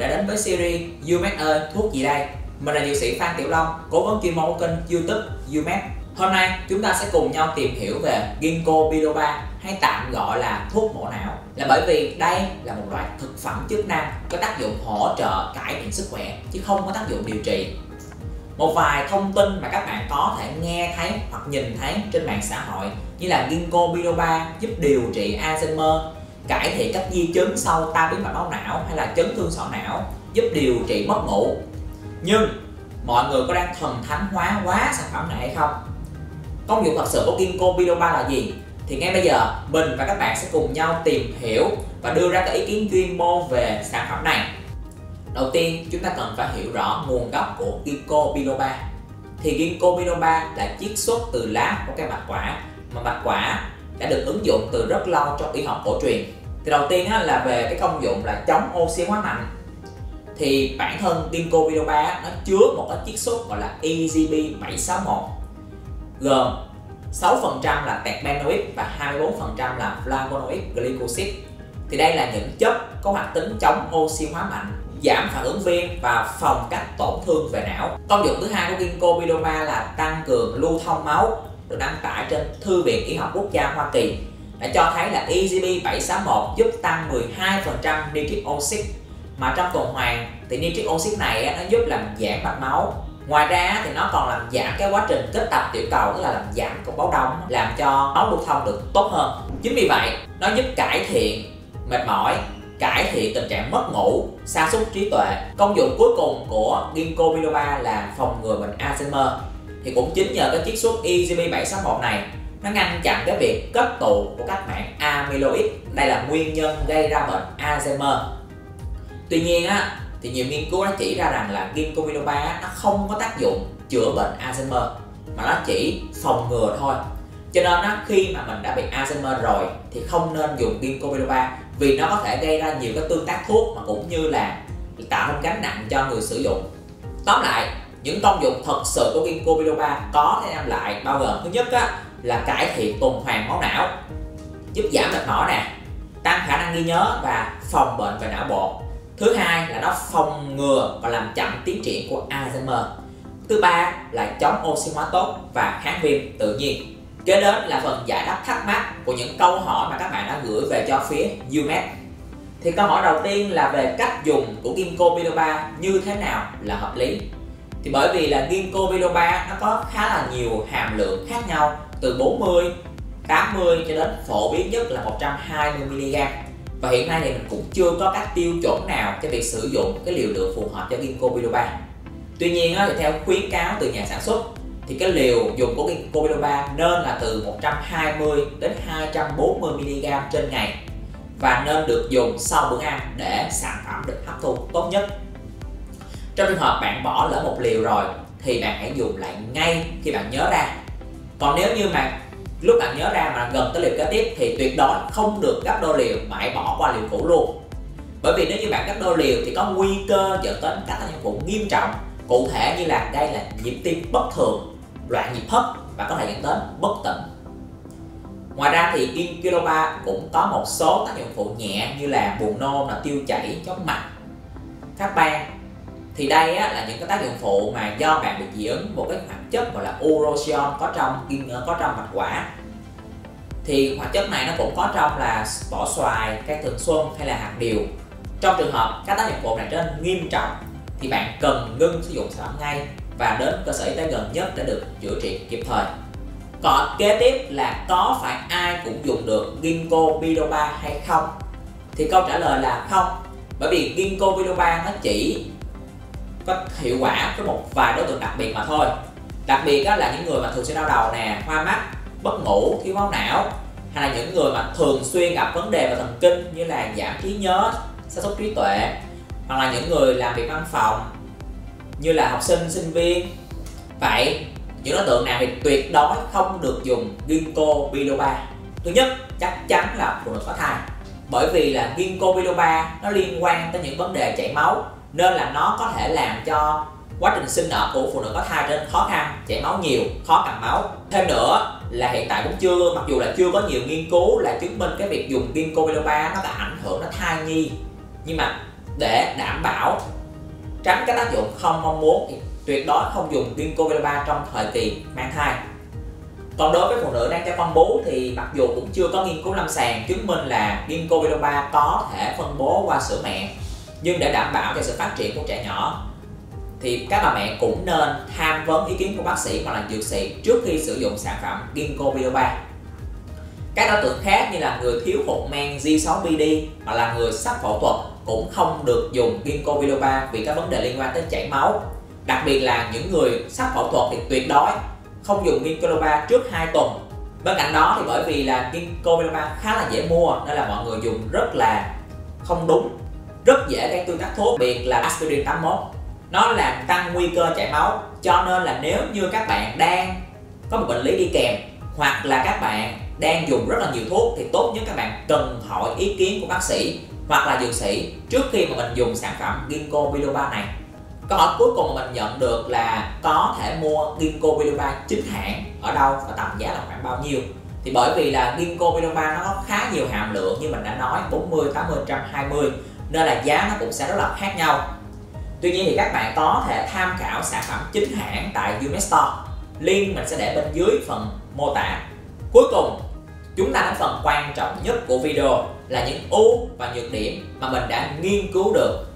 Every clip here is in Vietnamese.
đã đến với series UMED ơi thuốc gì đây? Mình là dược sĩ Phan Tiểu Long, cố vấn chuyên môn của kênh YouTube UMED. Hôm nay chúng ta sẽ cùng nhau tìm hiểu về ginkgo biloba hay tạm gọi là thuốc bổ não là bởi vì đây là một loại thực phẩm chức năng có tác dụng hỗ trợ cải thiện sức khỏe chứ không có tác dụng điều trị một vài thông tin mà các bạn có thể nghe thấy hoặc nhìn thấy trên mạng xã hội như là ginkgo biloba giúp điều trị Alzheimer cải thiện các di chứng sau ta biến mạch máu não hay là chấn thương sọ não, giúp điều trị mất ngủ. Nhưng mọi người có đang thần thánh hóa quá sản phẩm này hay không? Công dụng thật sự của ginkgo biloba là gì? Thì ngay bây giờ, mình và các bạn sẽ cùng nhau tìm hiểu và đưa ra các ý kiến chuyên môn về sản phẩm này. Đầu tiên, chúng ta cần phải hiểu rõ nguồn gốc của ginkgo biloba thì ginkgo biloba là chiết xuất từ lá của cây bạch quả, mà bạch quả đã được ứng dụng từ rất lâu trong y học cổ truyền thì đầu tiên á, là về cái công dụng là chống oxy hóa mạnh. Thì bản thân ginkgo biloba nó chứa một cái chiết xuất gọi là EGB 761 gồm 6% là terpenoid và 24% là flavonoid glycosid thì đây là những chất có hoạt tính chống oxy hóa mạnh giảm phản ứng viêm và phòng các tổn thương về não. Công dụng thứ hai của ginkgo biloba là tăng cường lưu thông máu được đăng tải trên Thư viện Y học Quốc gia Hoa Kỳ đã cho thấy là EGB 761 giúp tăng 12% nitric oxide. Mà trong tuần hoàn thì nitric oxide này nó giúp làm giảm mạch máu. Ngoài ra thì nó còn làm giảm cái quá trình kết tập tiểu cầu, tức là làm giảm cục máu đông làm cho máu lưu thông được tốt hơn. Chính vì vậy, nó giúp cải thiện mệt mỏi, cải thiện tình trạng mất ngủ, sa sút trí tuệ. Công dụng cuối cùng của ginkgo biloba là phòng ngừa bệnh Alzheimer. Thì cũng chính nhờ cái chiết xuất EGB 761 này nó ngăn chặn cái việc kết tụ của các mảng amyloid. Đây là nguyên nhân gây ra bệnh Alzheimer. Tuy nhiên á thì nhiều nghiên cứu đã chỉ ra rằng là ginkgo biloba nó không có tác dụng chữa bệnh Alzheimer mà nó chỉ phòng ngừa thôi. Cho nên á, khi mà mình đã bị Alzheimer rồi thì không nên dùng ginkgo biloba vì nó có thể gây ra nhiều cái tương tác thuốc mà cũng như là tạo thêm gánh nặng cho người sử dụng. Tóm lại những công dụng thật sự của ginkgo biloba có thể đem lại bao gồm thứ nhất á, là cải thiện tuần hoàn máu não, giúp giảm mệt mỏi nè, tăng khả năng ghi nhớ và phòng bệnh về não bộ. Thứ hai là nó phòng ngừa và làm chậm tiến triển của Alzheimer. Thứ ba là chống oxy hóa tốt và kháng viêm tự nhiên. Kế đến là phần giải đáp thắc mắc của những câu hỏi mà các bạn đã gửi về cho phía UMED thì câu hỏi đầu tiên là về cách dùng của ginkgo biloba như thế nào là hợp lý? Thì bởi vì là ginkgo biloba nó có khá là nhiều hàm lượng khác nhau, từ 40 80 cho đến phổ biến nhất là 120 mg và hiện nay thì mình cũng chưa có các tiêu chuẩn nào cho việc sử dụng cái liều lượng phù hợp cho ginkgo biloba tuy nhiên thì theo khuyến cáo từ nhà sản xuất, thì cái liều dùng của ginkgo biloba nên là từ 120 đến 240 mg trên ngày và nên được dùng sau bữa ăn để sản phẩm được hấp thu tốt nhất trong trường hợp bạn bỏ lỡ một liều rồi, thì bạn hãy dùng lại ngay khi bạn nhớ ra. Còn nếu như mà lúc bạn nhớ ra mà gần tới liều kế tiếp, thì tuyệt đối không được gấp đôi liều mà hãy bỏ qua liều cũ luôn. Bởi vì nếu như bạn gấp đôi liều thì có nguy cơ dẫn đến các tác dụng phụ nghiêm trọng, cụ thể như là đây là nhịp tim bất thường, loạn nhịp thấp và có thể dẫn đến bất tỉnh ngoài ra thì Inkiloba cũng có một số tác dụng phụ nhẹ như là buồn nôn là tiêu chảy chóng mặt. Phát ban thì đây á, là những cái tác dụng phụ mà do bạn bị dị ứng một cái hoạt chất gọi là urosion có trong có trong mạch quả. Thì hoạt chất này nó cũng có trong là vỏ xoài cây thường xuân hay là hạt điều. Trong trường hợp các tác dụng phụ này trên nghiêm trọng thì bạn cần ngưng sử dụng sản phẩm ngay và đến cơ sở y tế gần nhất để được chữa trị kịp thời. Còn kế tiếp là có phải ai cũng dùng được ginkgo biloba hay không? Thì câu trả lời là không bởi vì ginkgo biloba nó chỉ có hiệu quả với một vài đối tượng đặc biệt mà thôi. Đặc biệt đó là những người mà thường xuyên đau đầu nè, hoa mắt mất ngủ, thiếu máu não, hay là những người mà thường xuyên gặp vấn đề về thần kinh như là giảm trí nhớ sa sút trí tuệ, hoặc là những người làm việc văn phòng như là học sinh sinh viên. Vậy, những đối tượng nào thì tuyệt đối không được dùng ginkgo biloba? Thứ nhất, chắc chắn là phụ nữ có thai, bởi vì là ginkgo biloba nó liên quan tới những vấn đề chảy máu nên là nó có thể làm cho quá trình sinh nở của phụ nữ có thai trở nên khó khăn, chảy máu nhiều, khó cầm máu. Thêm nữa là hiện tại cũng chưa, mặc dù là chưa có nhiều nghiên cứu là chứng minh cái việc dùng ginkgo biloba nó có ảnh hưởng đến thai nhi. Nhưng mà để đảm bảo tránh các tác dụng không mong muốn thì tuyệt đối không dùng ginkgo biloba trong thời kỳ mang thai. Còn đối với phụ nữ đang cho con bú thì mặc dù cũng chưa có nghiên cứu lâm sàng chứng minh là ginkgo biloba có thể phân bố qua sữa mẹ nhưng để đảm bảo cho sự phát triển của trẻ nhỏ, thì các bà mẹ cũng nên tham vấn ý kiến của bác sĩ hoặc là dược sĩ trước khi sử dụng sản phẩm ginkgo biloba các đối tượng khác như là người thiếu hụt men G6PD hoặc là người sắp phẫu thuật cũng không được dùng ginkgo biloba vì các vấn đề liên quan tới chảy máu. Đặc biệt là những người sắp phẫu thuật thì tuyệt đối không dùng ginkgo biloba trước 2 tuần. Bên cạnh đó thì bởi vì là ginkgo biloba khá là dễ mua nên là mọi người dùng rất là không đúng rất dễ gây tương tác thuốc biệt là aspirin 81 nó làm tăng nguy cơ chảy máu. Cho nên là nếu như các bạn đang có một bệnh lý đi kèm, hoặc là các bạn đang dùng rất là nhiều thuốc, thì tốt nhất các bạn cần hỏi ý kiến của bác sĩ hoặc là dược sĩ trước khi mà mình dùng sản phẩm ginkgo biloba này. Câu hỏi cuối cùng mà mình nhận được là có thể mua ginkgo biloba chính hãng ở đâu và tầm giá là khoảng bao nhiêu? Thì bởi vì là ginkgo biloba nó có khá nhiều hàm lượng như mình đã nói 40 80 120 nên là giá nó cũng sẽ rất là khác nhau. Tuy nhiên thì các bạn có thể tham khảo sản phẩm chính hãng tại Umestore Link mình sẽ để bên dưới phần mô tả. Cuối cùng, chúng ta đến phần quan trọng nhất của video là những ưu và nhược điểm mà mình đã nghiên cứu được.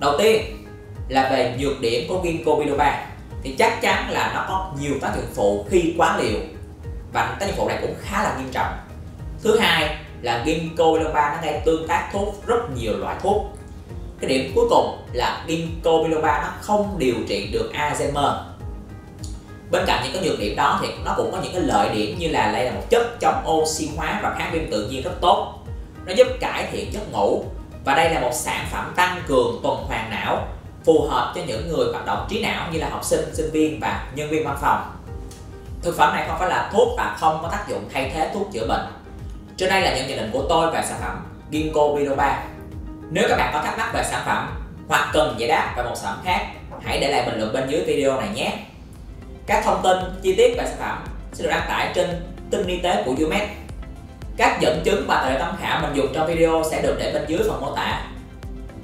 Đầu tiên là về nhược điểm của ginkgo biloba, thì chắc chắn là nó có nhiều tác dụng phụ khi quá liều và tác dụng phụ này cũng khá là nghiêm trọng. Thứ hai là ginkgo biloba nó gây tương tác thuốc rất nhiều loại thuốc. Cái điểm cuối cùng là ginkgo biloba nó không điều trị được Alzheimer. Bên cạnh những cái nhược điểm đó thì nó cũng có những cái lợi điểm như là đây là một chất chống oxy hóa và kháng viêm tự nhiên rất tốt. Nó giúp cải thiện giấc ngủ và đây là một sản phẩm tăng cường tuần hoàn não phù hợp cho những người hoạt động trí não như là học sinh, sinh viên và nhân viên văn phòng. Thực phẩm này không phải là thuốc và không có tác dụng thay thế thuốc chữa bệnh trên đây là những nhận định của tôi về sản phẩm Ginkgo biloba nếu các bạn có thắc mắc về sản phẩm hoặc cần giải đáp về một sản phẩm khác hãy để lại bình luận bên dưới video này nhé các thông tin chi tiết về sản phẩm sẽ được đăng tải trên tin y tế của UMED. Các dẫn chứng và tài liệu tham khảo mình dùng trong video sẽ được để bên dưới phần mô tả.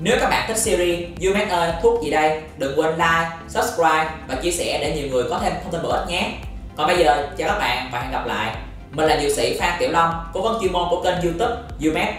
Nếu các bạn thích series UMED ơi thuốc gì đây, đừng quên like, subscribe và chia sẻ để nhiều người có thêm thông tin bổ ích nhé. Còn bây giờ chào các bạn và hẹn gặp lại. Mình là dược sĩ Phan Tiểu Long, cố vấn chuyên môn của kênh YouTube UMED